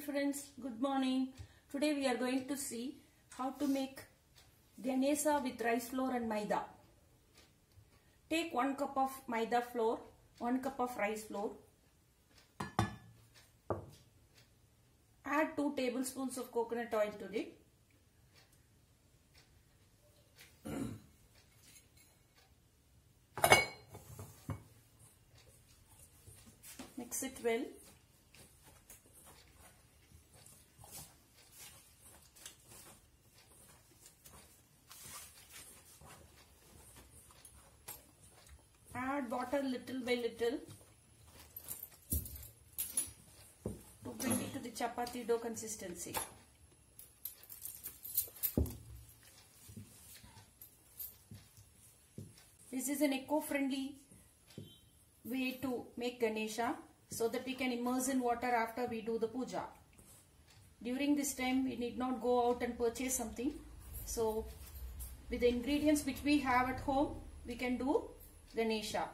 friends, good morning. Today we are going to see how to make Ganesha with rice flour and maida. Take 1 cup of maida flour, 1 cup of rice flour. Add 2 tablespoons of coconut oil to it. Mix it well. add water little by little to bring it to the chapati dough consistency. This is an eco-friendly way to make Ganesha so that we can immerse in water after we do the puja. During this time we need not go out and purchase something. So with the ingredients which we have at home we can do Ganesha.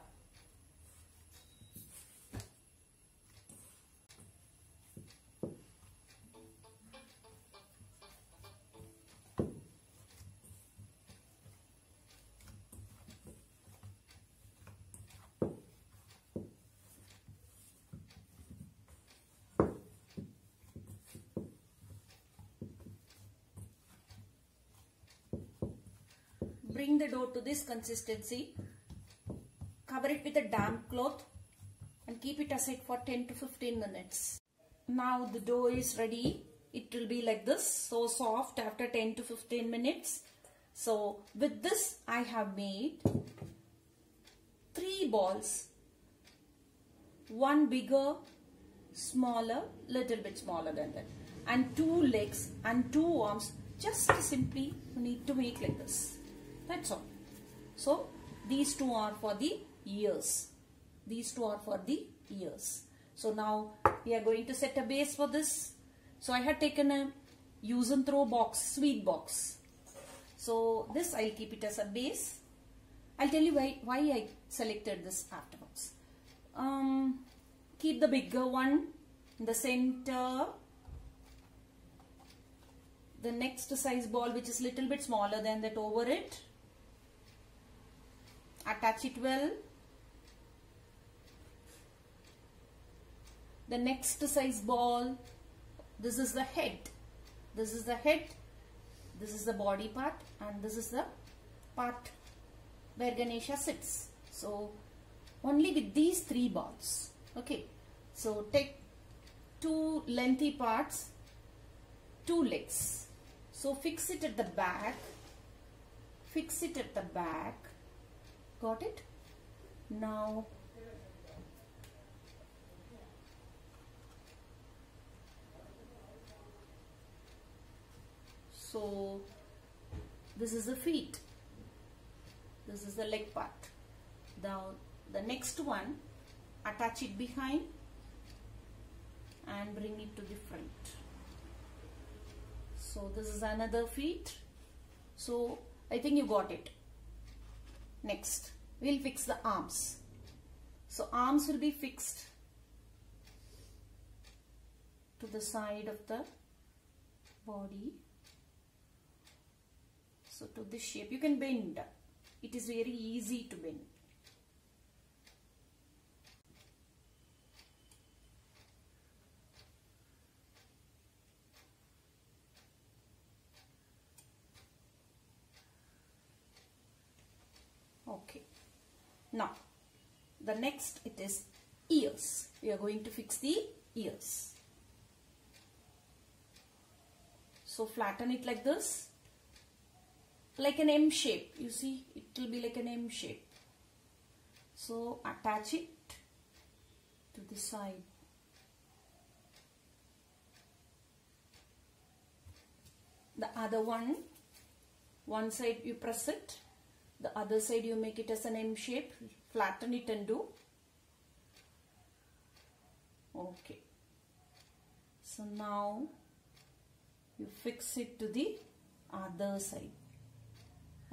Bring the dough to this consistency cover it with a damp cloth and keep it aside for 10 to 15 minutes. Now the dough is ready. It will be like this, so soft after 10 to 15 minutes. So with this I have made three balls. One bigger, smaller, little bit smaller than that. And two legs and two arms. Just simply you need to make like this. That's all. So these two are for the ears. These two are for the ears. So now we are going to set a base for this. So I had taken a use and throw box, sweet box. So this I'll keep it as a base. I'll tell you why, why I selected this afterwards. Um, keep the bigger one in the center. The next size ball which is little bit smaller than that over it. Attach it well. The next size ball. This is the head. This is the head. This is the body part and this is the part where Ganesha sits. So only with these three balls. Okay. So take two lengthy parts two legs. So fix it at the back. Fix it at the back got it. Now so this is the feet. This is the leg part. Now the next one attach it behind and bring it to the front. So this is another feet. So I think you got it. Next we'll fix the arms. So arms will be fixed to the side of the body. So to this shape. You can bend. It is very easy to bend okay now the next it is ears. We are going to fix the ears. So flatten it like this. Like an M shape. You see it will be like an M shape. So attach it to the side. The other one one side you press it. The other side you make it as an M shape. Flatten it and do okay so now you fix it to the other side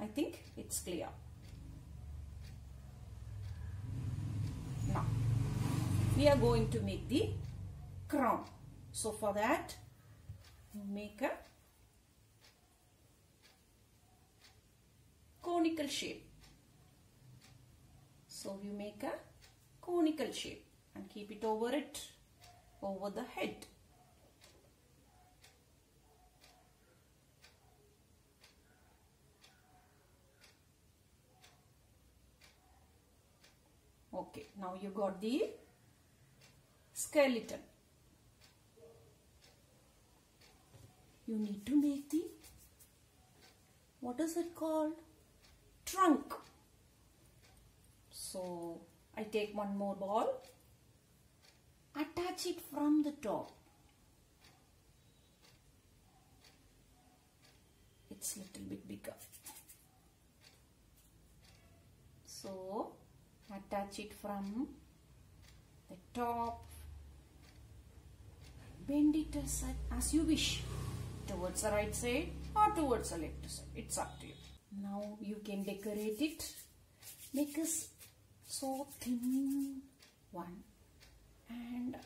I think it's clear. Now, we are going to make the crown. So for that, you make a conical shape. So you make a conical shape and keep it over it, over the head. Okay, now you got the skeleton. You need to make the, what is it called? Trunk. So, I take one more ball, attach it from the top. It's little bit bigger. So, attach it from the top. Bend it as, as you wish. Towards the right side or towards the left side. It's up to you. Now you can decorate it. Make a so thin. One and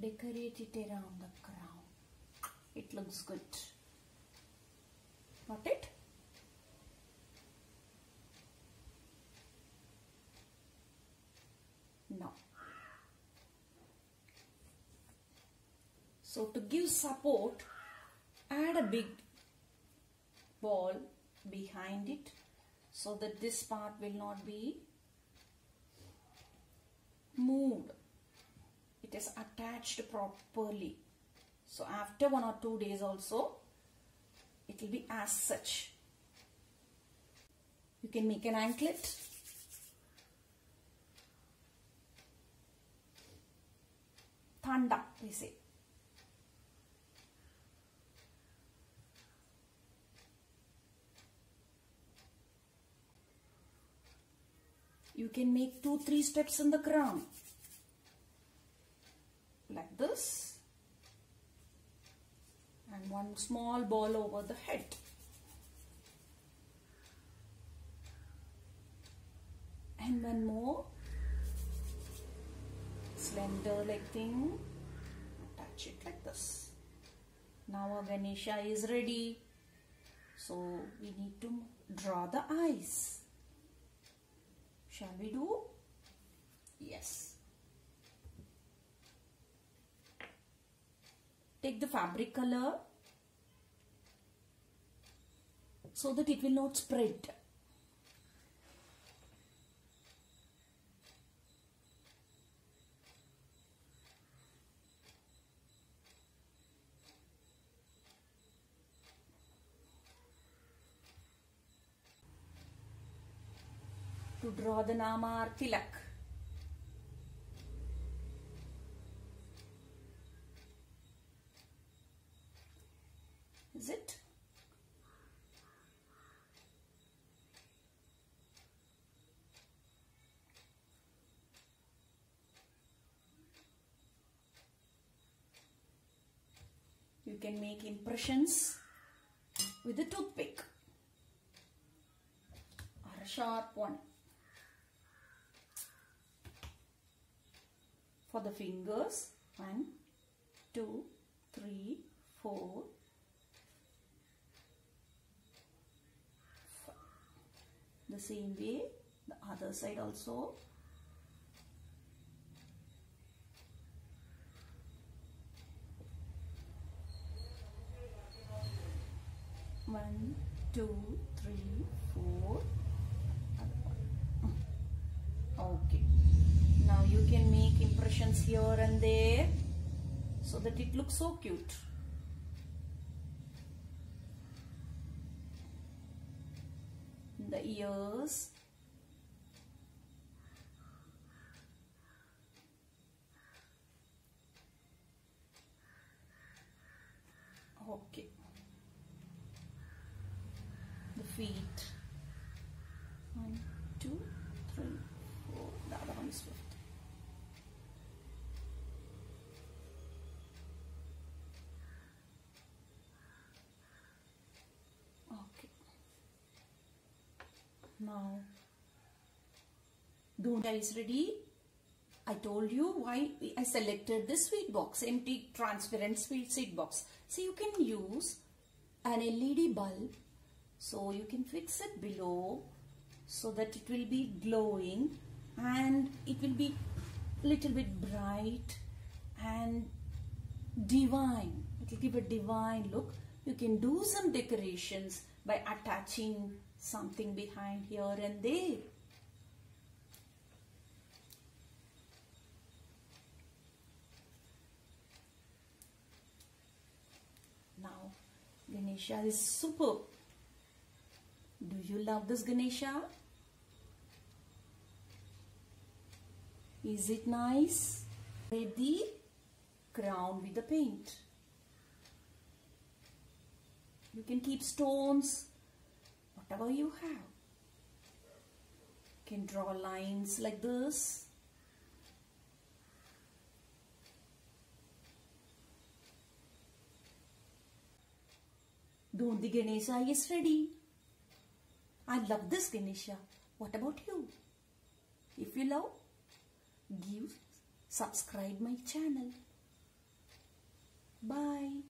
decorate it around the crown. It looks good. Got it? Now so to give support add a big ball behind it so that this part will not be moved it is attached properly so after one or two days also it will be as such you can make an anklet Thanda, they say. You can make two, three steps in the crown. This. And one small ball over the head. And one more slender like thing. Attach it like this. Now our Ganesha is ready. So we need to draw the eyes. Shall we do? Yes take the fabric color so that it will not spread to draw the Nama or Tilak. Is it? You can make impressions with a toothpick or a sharp one. for the fingers one two three four five. the same way the other side also one two three four okay now you can make here and there so that it looks so cute. The ears. Okay. The feet one two three four the other one is fifth okay now Dunda is ready I told you why I selected this sweet box, empty transparent sweet seed box. So you can use an LED bulb. So you can fix it below so that it will be glowing and it will be little bit bright and divine. It will give a divine look. You can do some decorations by attaching something behind here and there. Now, Ganesha is superb. Do you love this Ganesha? Is it nice? Ready? Crown with the paint. You can keep stones, whatever you have. You can draw lines like this. the Ganesha is ready. I love this Ganesha. What about you? If you love, give, subscribe my channel. Bye.